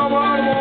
Come on,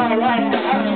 right, right,